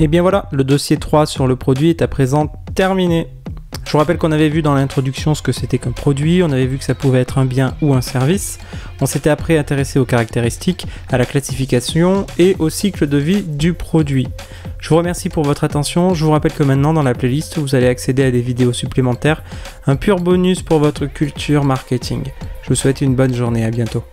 Et bien voilà, le dossier 3 sur le produit est à présent terminé. Je vous rappelle qu'on avait vu dans l'introduction ce que c'était qu'un produit, on avait vu que ça pouvait être un bien ou un service. On s'était après intéressé aux caractéristiques, à la classification et au cycle de vie du produit. Je vous remercie pour votre attention. Je vous rappelle que maintenant dans la playlist, vous allez accéder à des vidéos supplémentaires, un pur bonus pour votre culture marketing. Je vous souhaite une bonne journée, à bientôt.